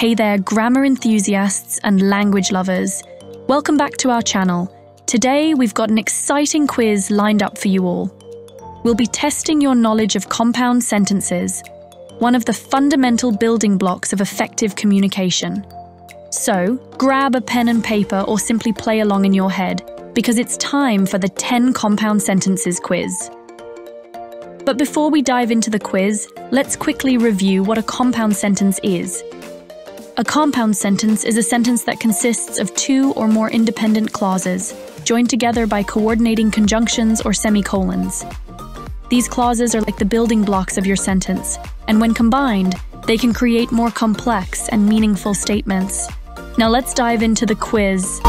Hey there, grammar enthusiasts and language lovers. Welcome back to our channel. Today, we've got an exciting quiz lined up for you all. We'll be testing your knowledge of compound sentences, one of the fundamental building blocks of effective communication. So, grab a pen and paper or simply play along in your head, because it's time for the 10 compound sentences quiz. But before we dive into the quiz, let's quickly review what a compound sentence is. A compound sentence is a sentence that consists of two or more independent clauses, joined together by coordinating conjunctions or semicolons. These clauses are like the building blocks of your sentence, and when combined, they can create more complex and meaningful statements. Now let's dive into the quiz.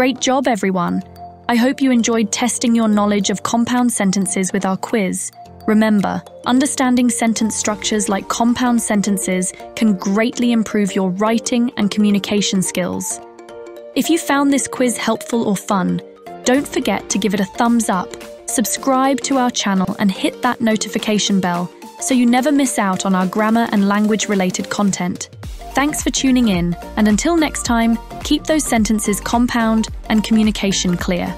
Great job, everyone! I hope you enjoyed testing your knowledge of compound sentences with our quiz. Remember, understanding sentence structures like compound sentences can greatly improve your writing and communication skills. If you found this quiz helpful or fun, don't forget to give it a thumbs up, subscribe to our channel and hit that notification bell so you never miss out on our grammar and language related content. Thanks for tuning in, and until next time, keep those sentences compound and communication clear.